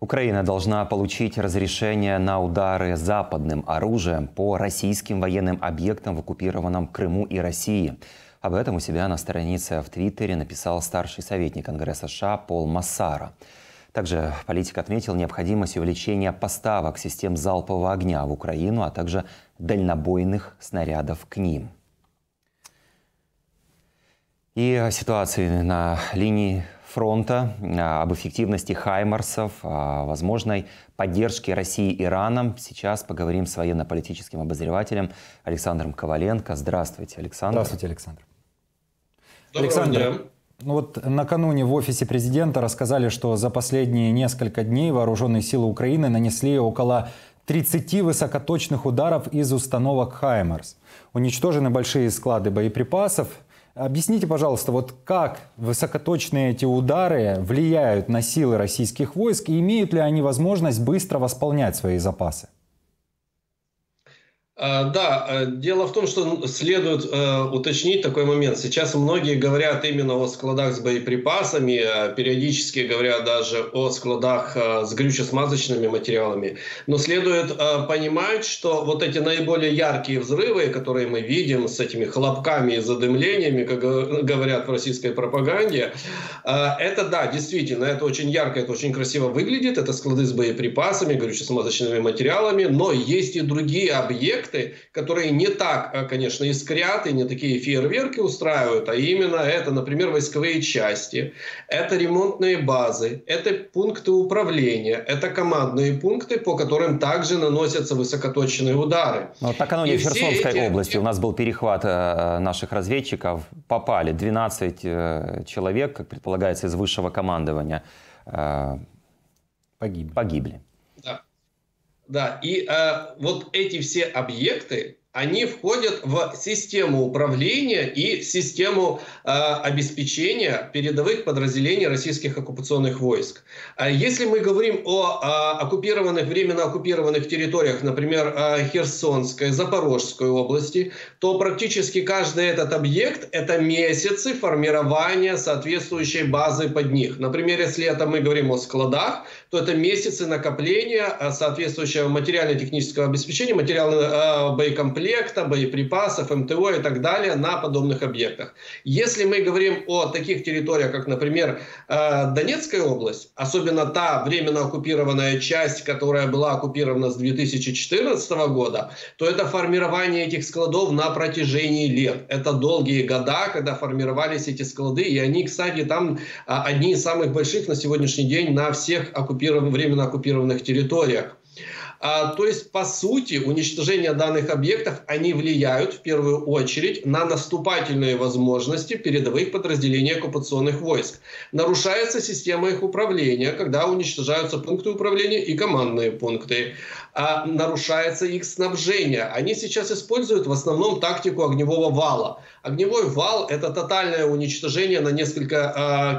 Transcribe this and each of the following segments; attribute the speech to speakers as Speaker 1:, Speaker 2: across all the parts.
Speaker 1: Украина должна получить разрешение на удары западным оружием по российским военным объектам в оккупированном Крыму и России. Об этом у себя на странице в Твиттере написал старший советник Конгресса США Пол Массара. Также политик отметил необходимость увеличения поставок систем залпового огня в Украину, а также дальнобойных снарядов к ним. И о ситуации на линии фронта, а, об эффективности «Хаймарсов», о возможной поддержке России Ираном. Сейчас поговорим с военно-политическим обозревателем Александром Коваленко. Здравствуйте, Александр.
Speaker 2: Здравствуйте, Александр. Доброго Александр, дня. Ну вот накануне в офисе президента рассказали, что за последние несколько дней вооруженные силы Украины нанесли около 30 высокоточных ударов из установок «Хаймарс». Уничтожены большие склады боеприпасов, Объясните, пожалуйста, вот как высокоточные эти удары влияют на силы российских войск и имеют ли они возможность быстро восполнять свои запасы?
Speaker 3: А, да, э, дело в том, что следует э, уточнить такой момент. Сейчас многие говорят именно о складах с боеприпасами, а периодически говорят даже о складах э, с горюче-смазочными материалами. Но следует понимать, что вот эти наиболее яркие взрывы, которые мы видим с этими хлопками и задымлениями, как говорят в российской пропаганде, это да, действительно, это очень ярко, это очень красиво выглядит. Это склады с боеприпасами, горюче-смазочными материалами, но есть и другие объекты, проекты, которые не так, э, конечно, искрят и не такие фейерверки устраивают, а именно это, например, войсковые части, это ремонтные базы, это пункты управления, это командные пункты, по которым также наносятся высокоточные удары.
Speaker 1: Но ну, накануне в Херсонской эти... области у нас был перехват э, наших разведчиков, попали 12 э, человек, как предполагается, из высшего командования, погибли. погибли.
Speaker 3: Да, и э, вот эти все объекты, они входят в систему управления и систему э, обеспечения передовых подразделений российских оккупационных войск. А если мы говорим о э, оккупированных, временно оккупированных территориях, например, э, Херсонской, Запорожской области, то практически каждый этот объект – это месяцы формирования соответствующей базы под них. Например, если это мы говорим о складах, то это месяцы накопления э, соответствующего материально-технического обеспечения, материального э, боекомплекта, комплекта, боеприпасов, МТО и так далее на подобных объектах. Если мы говорим о таких территориях, как, например, э, Донецкая область, особенно та временно оккупированная часть, которая была оккупирована с 2014 года, то это формирование этих складов на протяжении лет. Это долгие года, когда формировались эти склады, и они, кстати, там а, одни из самых больших на сегодняшний день на всех оккупированных, временно оккупированных территориях. А, то есть, по сути, уничтожение данных объектов, они влияют в первую очередь на наступательные возможности передовых подразделений оккупационных войск. Нарушается система их управления, когда уничтожаются пункты управления и командные пункты. А нарушается их снабжение. Они сейчас используют в основном тактику огневого вала. Огневой вал – это тотальное уничтожение на несколько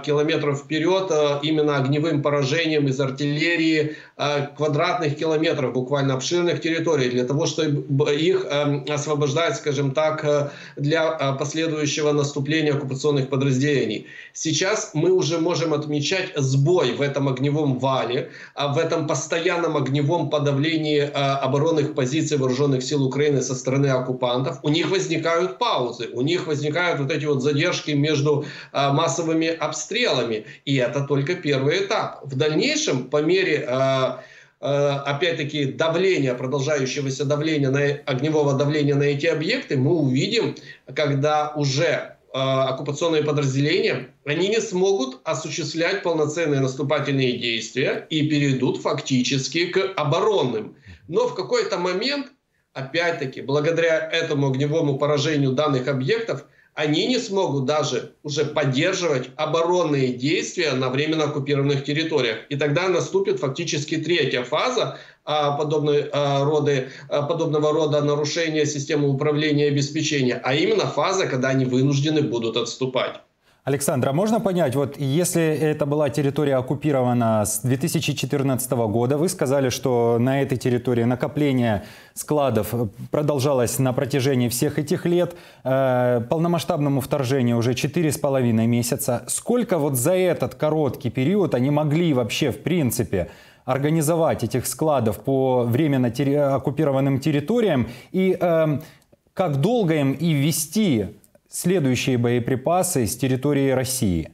Speaker 3: э, километров вперед э, именно огневым поражением из артиллерии э, квадратных километров буквально обширных территорий, для того, чтобы их эм, освобождать, скажем так, э, для э, последующего наступления оккупационных подразделений. Сейчас мы уже можем отмечать сбой в этом огневом вале, в этом постоянном огневом подавлении э, оборонных позиций вооруженных сил Украины со стороны оккупантов. У них возникают паузы, у них возникают вот эти вот задержки между массовыми обстрелами. И это только первый этап. В дальнейшем, по мере Э, опять-таки давления, продолжающегося давления, на, огневого давления на эти объекты, мы увидим, когда уже э, оккупационные подразделения, они не смогут осуществлять полноценные наступательные действия и перейдут фактически к оборонным. Но в какой-то момент, опять-таки, благодаря этому огневому поражению данных объектов, они не смогут даже уже поддерживать оборонные действия на временно оккупированных территориях. И тогда наступит фактически третья фаза а, подобной, а, роды, а, подобного рода нарушения системы управления и обеспечения, а именно фаза, когда они вынуждены будут отступать.
Speaker 2: Александр, а можно понять, вот если эта была территория оккупирована с 2014 года, вы сказали, что на этой территории накопление складов продолжалось на протяжении всех этих лет, э, полномасштабному вторжению уже 4,5 месяца. Сколько вот за этот короткий период они могли вообще, в принципе, организовать этих складов по временно оккупированным территориям и э, как долго им и ввести следующие боеприпасы с территории России?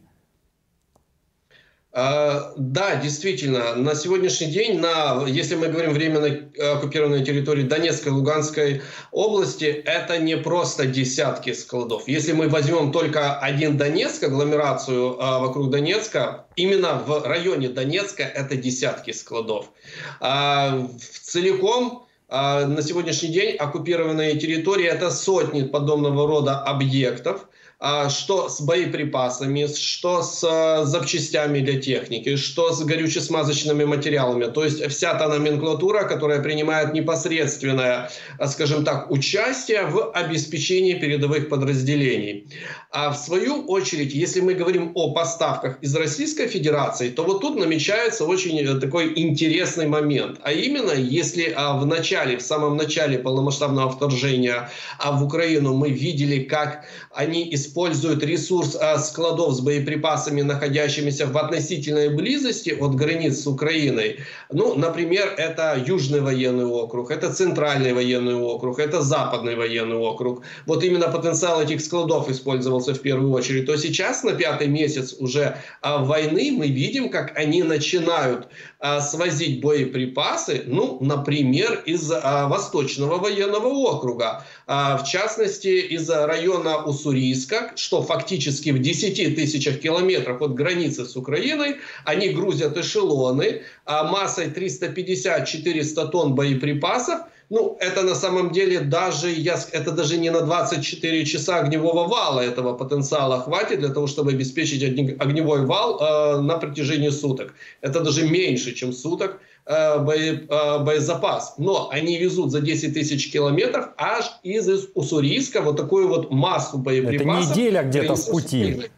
Speaker 3: А, да, действительно, на сегодняшний день, на, если мы говорим временно оккупированной территории Донецкой Луганской области, это не просто десятки складов. Если мы возьмем только один Донецк, агломерацию а, вокруг Донецка, именно в районе Донецка это десятки складов. А, целиком на сегодняшний день оккупированные территории это сотни подобного рода объектов. А, что с боеприпасами, что с а, запчастями для техники, что с горюче-смазочными материалами. То есть вся та номенклатура, которая принимает непосредственное, а, скажем так, участие в обеспечении передовых подразделений. А в свою очередь, если мы говорим о поставках из Российской Федерации, то вот тут намечается очень э, такой интересный момент. А именно, если в начале, в самом начале полномасштабного вторжения в Украину мы видели, как они из используют ресурс складов с боеприпасами, находящимися в относительной близости от границ с Украиной. Ну, например, это Южный военный округ, это Центральный военный округ, это Западный военный округ. Вот именно потенциал этих складов использовался в первую очередь. То сейчас, на пятый месяц уже а, войны, мы видим, как они начинают а, свозить боеприпасы, ну, например, из Восточного военного округа. В частности, из района Уссурийска, что фактически в 10 тысячах километров от границы с Украиной они грузят эшелоны а массой 350-400 тонн боеприпасов. Ну, это на самом деле даже, я, это даже не на 24 часа огневого вала этого потенциала хватит для того, чтобы обеспечить огневой вал э, на протяжении суток. Это даже меньше, чем суток э, бое, э, боезапас. Но они везут за 10 тысяч километров аж из, из Уссурийска вот такую вот массу боеприпасов.
Speaker 2: Это неделя где-то в пути.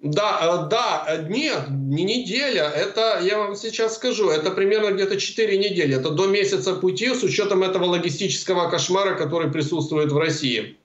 Speaker 3: Да, э, да, э, нет, не неделя, это, я вам сейчас скажу, это примерно где-то 4 недели, это до месяца пути с учетом этого логистического кошмара, который присутствует в России.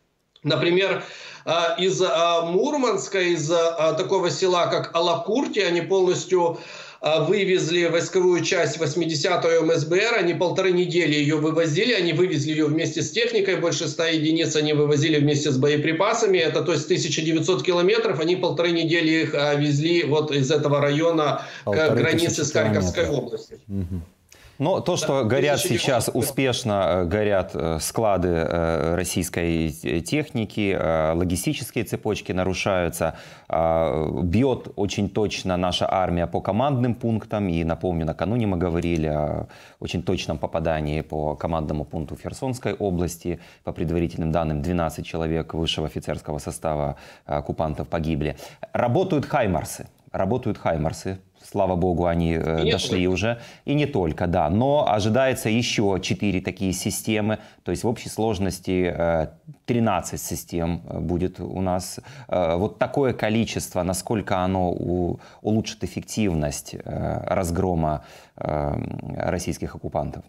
Speaker 3: Например, э, из Мурманска, из такого села, как Алакурти, они полностью вывезли войсковую часть 80-ю МСБР, они полторы недели ее вывозили, они вывезли ее вместе с техникой, больше 100 единиц они вывозили вместе с боеприпасами, это то есть 1900 километров, они полторы недели их а, везли вот из этого района полторы к границе с Харьковской областью. Угу.
Speaker 1: Но то, что горят сейчас успешно, э, горят э, склады э, российской техники, логистические цепочки нарушаются, бьет очень точно наша армия по командным пунктам. И напомню, накануне мы говорили о очень точном попадании по командному пункту Херсонской области. По предварительным данным, 12 человек высшего офицерского состава оккупантов погибли. Работают хаймарсы. Работают хаймарсы Слава богу, они э, и дошли уже. И не только, да. Но ожидается еще 4 такие системы. То есть в общей сложности 13 э, систем э, будет у нас. Вот такое количество, насколько оно улучшит эффективность разгрома российских оккупантов.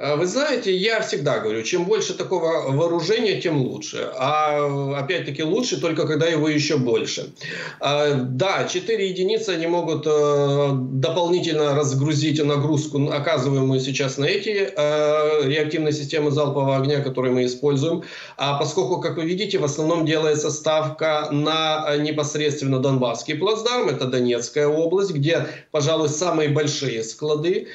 Speaker 3: А, вы знаете, я всегда говорю, чем больше такого вооружения, тем лучше. А опять-таки лучше только когда его еще больше. А, да, 4 единицы они могут э, дополнительно разгрузить нагрузку, оказываемую сейчас на эти э, реактивные системы залпового огня, которые мы используем. А поскольку, как вы видите, в основном делается ставка на э, непосредственно Донбасский плацдарм, это Донецкая область, где, пожалуй, самые большие склады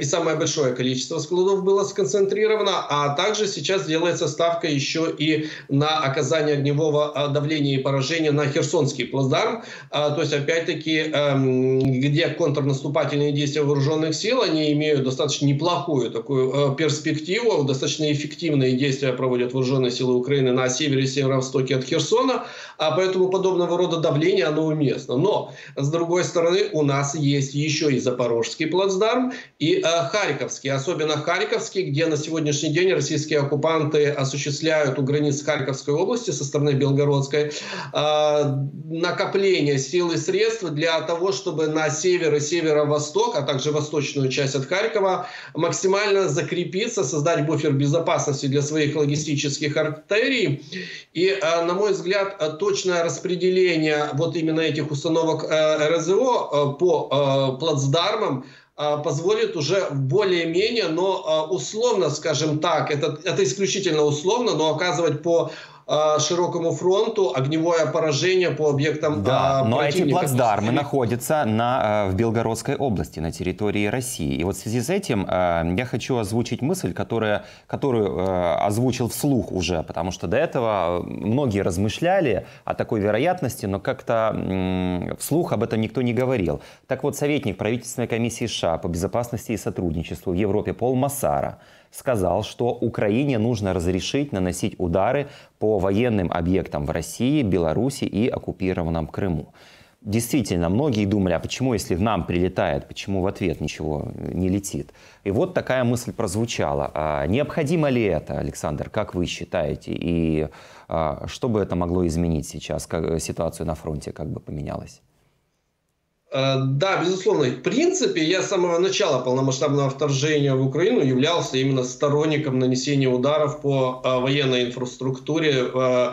Speaker 3: и самое большое количество складов было было сконцентрировано, а также сейчас делается ставка еще и на оказание огневого а, давления и поражения на Херсонский плацдарм. А, то есть, опять-таки, эм, где контрнаступательные действия вооруженных сил, они имеют достаточно неплохую такую э, перспективу, достаточно эффективные действия проводят вооруженные силы Украины на севере и северо-востоке от Херсона, а поэтому подобного рода давление, оно уместно. Но, с другой стороны, у нас есть еще и Запорожский плацдарм, и э, Харьковский, особенно Харьков Харьковский, где на сегодняшний день российские оккупанты осуществляют у границ Харьковской области со стороны Белгородской накопление сил и средств для того, чтобы на север и северо-восток, а также восточную часть от Харькова максимально закрепиться, создать буфер безопасности для своих логистических артерий. И, на мой взгляд, точное распределение вот именно этих установок РЗО по плацдармам позволит уже более-менее, но а, условно, скажем так, это, это исключительно условно, но оказывать по а, широкому фронту огневое поражение по объектам
Speaker 1: Да, а, но эти плацдармы находятся на, в Белгородской области, на территории России. И вот в связи с этим я хочу озвучить мысль, которая, которую озвучил вслух уже, потому что до этого многие размышляли о такой вероятности, но как-то вслух об этом никто не говорил. Так вот, советник правительственной комиссии США по безопасности и сотрудничеству в Европе Пол Массара сказал, что Украине нужно разрешить наносить удары по военным объектам в России, Беларуси и оккупированном Крыму. Действительно, многие думали, а почему, если нам прилетает, почему в ответ ничего не летит? И вот такая мысль прозвучала. А необходимо ли это, Александр, как вы считаете? И а, что бы это могло изменить сейчас? Как, ситуацию на фронте как бы поменялась?
Speaker 3: Э, да, безусловно. В принципе, я с самого начала полномасштабного вторжения в Украину являлся именно сторонником нанесения ударов по э, военной инфраструктуре э,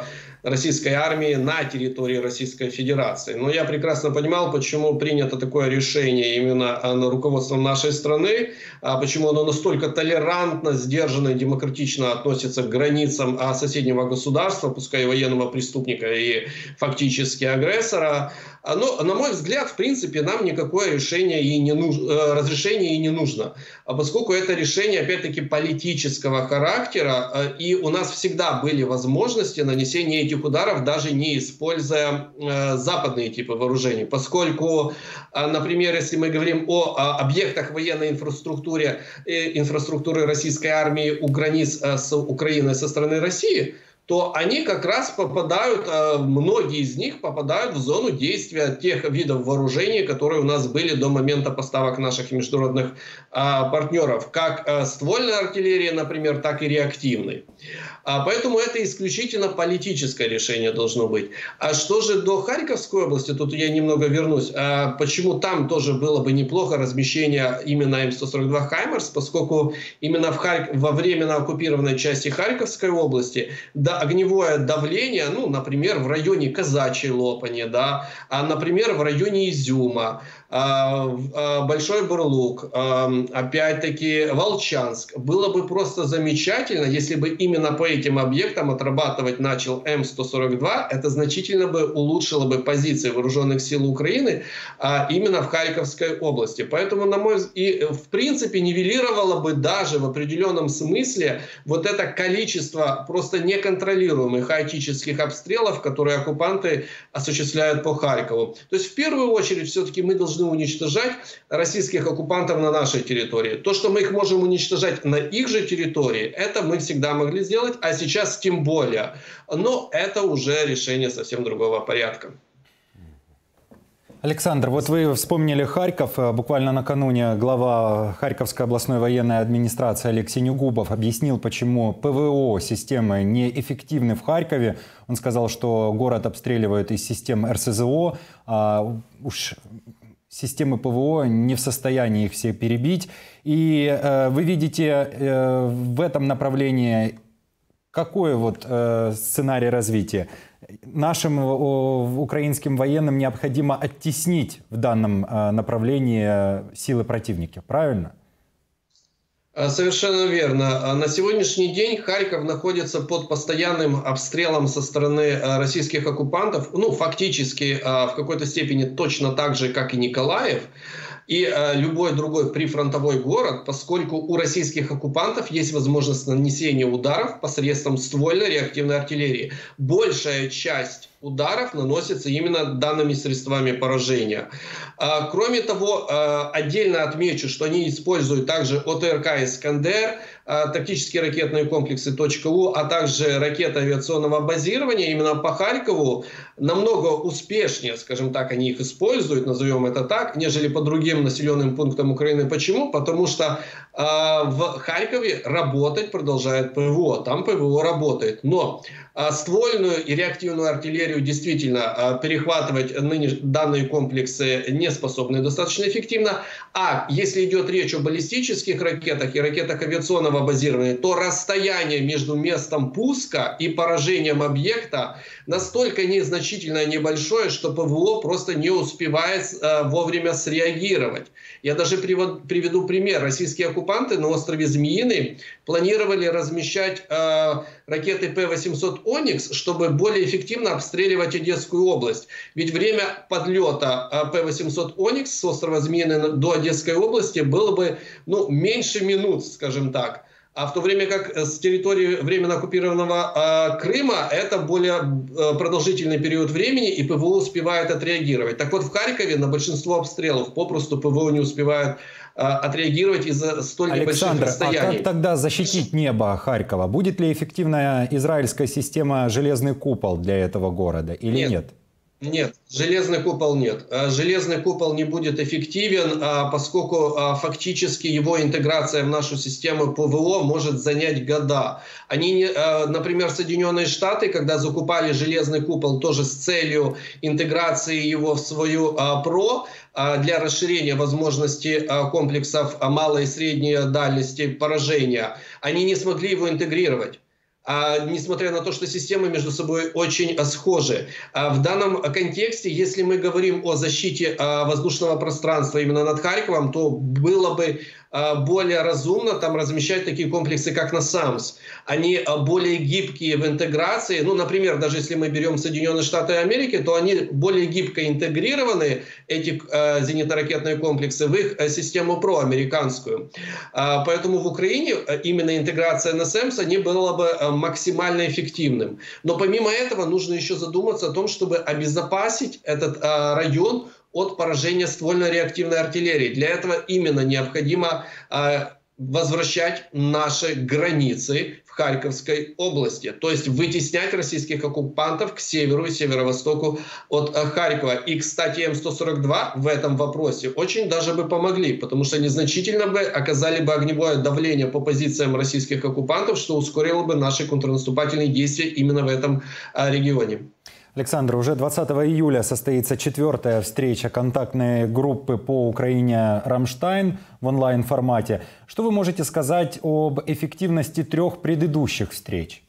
Speaker 3: российской армии на территории Российской Федерации. Но я прекрасно понимал, почему принято такое решение именно на руководством нашей страны, а почему оно настолько толерантно, сдержанно и демократично относится к границам соседнего государства, пускай военного преступника и фактически агрессора. Но, на мой взгляд, в принципе, нам никакое решение и не нужно, э, разрешение и не нужно, а поскольку это решение, опять-таки, политического характера, э, и у нас всегда были возможности нанесения этих ударов, даже не используя э, западные типы вооружений, поскольку, например, если мы говорим о объектах военной инфраструктуры, инфраструктуры российской армии у границ с Украиной со стороны России – то они как раз попадают, э, многие из них попадают в зону действия тех видов вооружений, которые у нас были до момента поставок наших международных а, партнеров, как э, ствольной артиллерии, например, так и реактивной. А поэтому это исключительно политическое решение должно быть. А что же до Харьковской области, тут я немного вернусь. А почему там тоже было бы неплохо размещение именно М142 «Хаймерс», поскольку именно в Харь... во временно оккупированной части Харьковской области да, огневое давление, ну, например, в районе Казачьей Лопани, да, а, например, в районе Изюма, а, а, Большой Бурлук, опять-таки Волчанск. Было бы просто замечательно, если бы именно по этим объектам отрабатывать начал М142. Это значительно бы улучшило бы позиции вооруженных сил Украины именно в Харьковской области. Поэтому, на мой взгляд, и в принципе нивелировало бы даже в определенном смысле вот это количество просто неконтролируемых хаотических обстрелов, которые оккупанты осуществляют по Харькову. То есть в первую очередь все-таки мы должны уничтожать российских оккупантов на нашей территории. То, что мы их можем уничтожать на их же территории, это мы всегда могли сделать, а сейчас тем более. Но это уже решение совсем другого порядка.
Speaker 2: Александр, вот вы вспомнили Харьков. Буквально накануне глава Харьковской областной военной администрации Алексей Нюгубов объяснил, почему ПВО системы неэффективны в Харькове. Он сказал, что город обстреливают из систем РСЗО. А уж системы ПВО не в состоянии их все перебить. И э, вы видите э, в этом направлении какой вот э, сценарий развития? Нашим э, украинским военным необходимо оттеснить в данном э, направлении силы противника, правильно?
Speaker 3: А, совершенно верно. А, на сегодняшний день Харьков находится под постоянным обстрелом со стороны а, российских оккупантов. Ну, фактически, в какой-то степени точно так же, как и Николаев и любой другой прифронтовой город, поскольку у российских оккупантов есть возможность нанесения ударов посредством ствольной реактивной артиллерии. Большая часть ударов наносится именно данными средствами поражения. А, кроме того, а, отдельно отмечу, что они используют также ОТРК «Искандер», а, тактические ракетные комплексы .у, а также ракеты авиационного базирования именно по Харькову намного успешнее, скажем так, они их используют, назовем это так, нежели по другим населенным пунктам Украины. Почему? Потому что э, в Харькове работать продолжает ПВО, там ПВО работает. Но ствольную и реактивную артиллерию действительно э, перехватывать ныне данные комплексы не способны достаточно эффективно. А если идет речь о баллистических ракетах и ракетах авиационного базирования, то расстояние между местом пуска и поражением объекта настолько незначительное, небольшое, что ПВО просто не успевает э, вовремя среагировать. Я даже приведу пример. Российские оккупанты на острове Змеиный планировали размещать э, ракеты П-800 «Оникс», чтобы более эффективно обстреливать Одесскую область. Ведь время подлета э, П-800 «Оникс» с острова Змеиный до Одесской области было бы ну, меньше минут, скажем так. А в то время как э, с территории временно оккупированного э, Крыма это более э, продолжительный период времени, и ПВО успевает отреагировать. Так вот, в Харькове на большинство обстрелов попросту ПВО не успевает отреагировать из-за столь
Speaker 2: Александр,
Speaker 3: небольших расстояний.
Speaker 2: а как тогда защитить небо Харькова? Будет ли эффективная израильская система «Железный купол» для этого города или нет? нет?
Speaker 3: Нет, железный купол нет. А железный купол не будет эффективен, а, поскольку а, фактически его интеграция в нашу систему ПВО может занять года. Они, например, Соединенные Штаты, когда закупали железный купол тоже с целью интеграции его в свою ПРО, для расширения возможности комплексов малой и средней дальности поражения, они не смогли его интегрировать а, несмотря на то, что системы между собой очень а, схожи. А в данном контексте, если мы говорим о защите а, воздушного пространства именно над Харьковом, то было бы а, более разумно там размещать такие комплексы, как на САМС. Они а, более гибкие в интеграции. Ну, например, даже если мы берем Соединенные Штаты Америки, то они более гибко интегрированы, эти э, зенитно-ракетные комплексы, в их э, систему ПРО, американскую. Э, поэтому в Украине именно интеграция на САМС не была бы максимально эффективным. Но помимо этого нужно еще задуматься о том, чтобы обезопасить этот э, район от поражения ствольно-реактивной артиллерии. Для этого именно необходимо э, возвращать наши границы в Харьковской области, то есть вытеснять российских оккупантов к северу и северо-востоку от э, Харькова. И, кстати, М142 в этом вопросе очень даже бы помогли, потому что незначительно бы оказали бы огневое давление по позициям российских оккупантов, что ускорило бы наши контрнаступательные действия именно в этом э, регионе.
Speaker 2: Александр, уже 20 июля состоится четвертая встреча контактной группы по Украине «Рамштайн» в онлайн-формате. Что вы можете сказать об эффективности трех предыдущих встреч?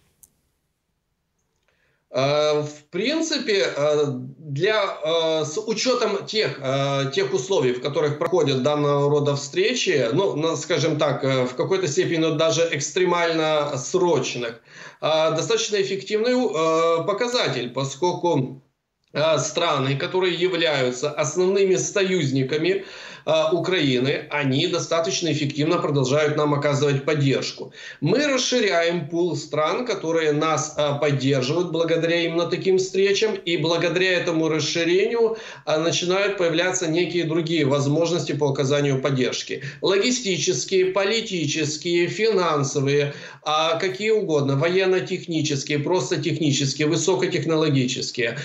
Speaker 3: Э, в принципе, э, для, э, с учетом тех, тех условий, в которых проходят данного рода встречи, ну, скажем так, в какой-то степени даже экстремально срочных, достаточно эффективный показатель, поскольку страны, которые являются основными союзниками Украины, они достаточно эффективно продолжают нам оказывать поддержку. Мы расширяем пул стран, которые нас э, поддерживают благодаря именно таким встречам, и благодаря этому расширению э, начинают появляться некие другие возможности по оказанию поддержки. Логистические, политические, финансовые, а какие угодно, военно-технические, просто технические, высокотехнологические.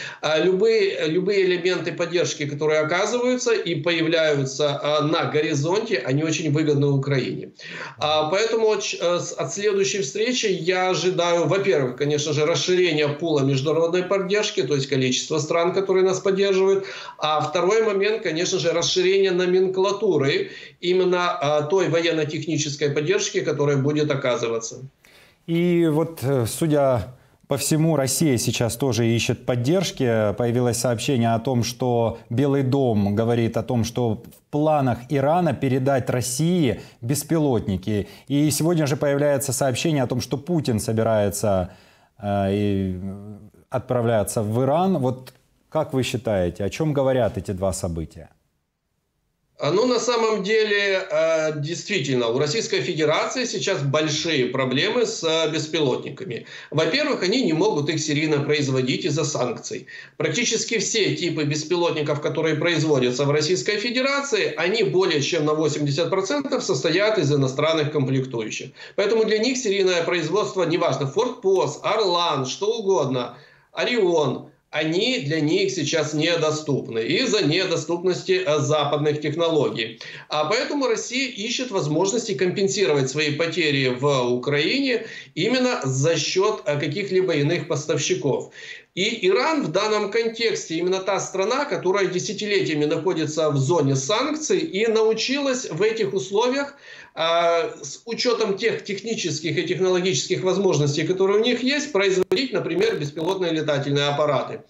Speaker 3: Любые, любые элементы поддержки, которые оказываются и появляются а, на горизонте, они очень выгодны Украине. А, поэтому э, от следующей встречи я ожидаю, во-первых, конечно же, расширения пула международной поддержки, то есть количество стран, которые нас поддерживают. А второй момент, конечно же, расширение номенклатуры именно а, той военно-технической поддержки, которая будет оказываться.
Speaker 2: И вот, э, судя по всему Россия сейчас тоже ищет поддержки. Появилось сообщение о том, что Белый дом говорит о том, что в планах Ирана передать России беспилотники. И сегодня же появляется сообщение о том, что Путин собирается э, отправляться в Иран. Вот как вы считаете, о чем говорят эти два события?
Speaker 3: А, ну, на самом деле, э, действительно, у Российской Федерации сейчас большие проблемы с э, беспилотниками. Во-первых, они не могут их серийно производить из-за санкций. Практически все типы беспилотников, которые производятся в Российской Федерации, они более чем на 80% состоят из иностранных комплектующих. Поэтому для них серийное производство, неважно, Форт-Пост, Орлан, что угодно, Орион – они для них сейчас недоступны из-за недоступности э, западных технологий. А поэтому Россия ищет возможности компенсировать свои потери в Украине именно за счет э, каких-либо иных поставщиков. И Иран в данном контексте именно та страна, которая десятилетиями находится в зоне санкций и научилась в этих условиях а, с учетом тех технических и технологических возможностей, которые у них есть, производить, например, беспилотные летательные аппараты.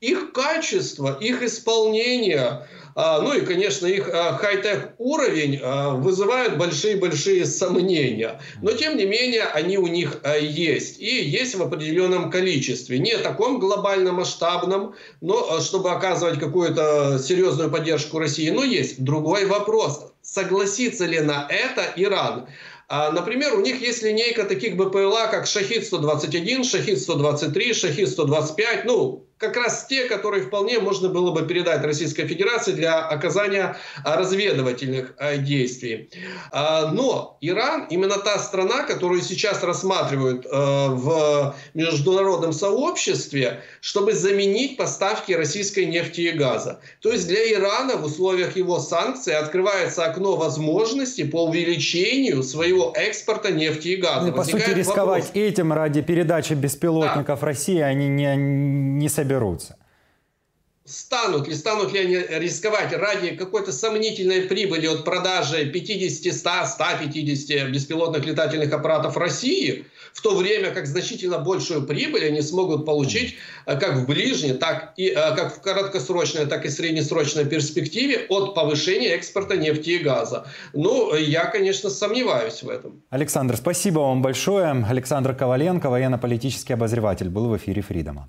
Speaker 3: Их качество, их исполнение, а, ну и, конечно, их а, хай-тек уровень вызывают большие-большие сомнения. Но, тем не менее, они у них есть. И есть в определенном количестве. Не таком глобально масштабном, но чтобы оказывать какую-то серьезную поддержку России, но есть. Другой вопрос согласится ли на это Иран. А, например, у них есть линейка таких БПЛА, как Шахид-121, Шахид-123, Шахид-125, ну, как раз те, которые вполне можно было бы передать Российской Федерации для оказания а, разведывательных а, действий. Но Иран именно та страна, которую сейчас рассматривают в международном сообществе, чтобы заменить поставки российской нефти и газа. То есть для Ирана в условиях его санкций открывается окно возможностей по увеличению своего экспорта нефти и газа.
Speaker 2: Ну, по сути, рисковать вопрос. этим ради передачи беспилотников да. России они не, не собираются соберутся?
Speaker 3: Станут ли, станут ли они рисковать ради какой-то сомнительной прибыли от продажи 50, 100, 150 беспилотных летательных аппаратов России, в то время как значительно большую прибыль они смогут получить э, как в ближней, так и э, как в краткосрочной, так и среднесрочной перспективе от повышения экспорта нефти и газа. Ну, я, конечно, сомневаюсь в этом.
Speaker 2: Александр, спасибо вам большое. Александр Коваленко, военно-политический обозреватель, был в эфире Фридома.